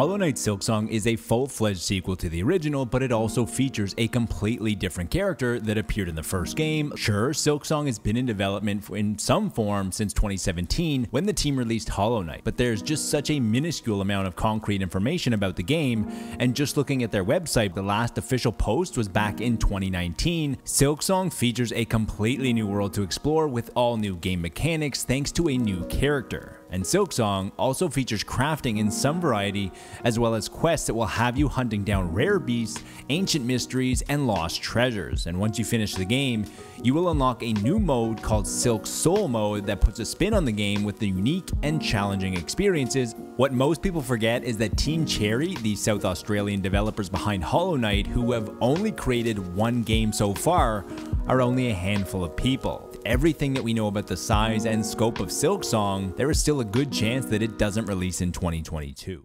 Hollow Knight Silksong is a full-fledged sequel to the original, but it also features a completely different character that appeared in the first game. Sure, Silksong has been in development in some form since 2017 when the team released Hollow Knight, but there's just such a minuscule amount of concrete information about the game, and just looking at their website, the last official post was back in 2019. Silksong features a completely new world to explore with all new game mechanics thanks to a new character and Silksong also features crafting in some variety, as well as quests that will have you hunting down rare beasts, ancient mysteries, and lost treasures. And once you finish the game, you will unlock a new mode called Silk Soul mode that puts a spin on the game with the unique and challenging experiences. What most people forget is that Team Cherry, the South Australian developers behind Hollow Knight, who have only created one game so far, are only a handful of people everything that we know about the size and scope of Silksong, there is still a good chance that it doesn't release in 2022.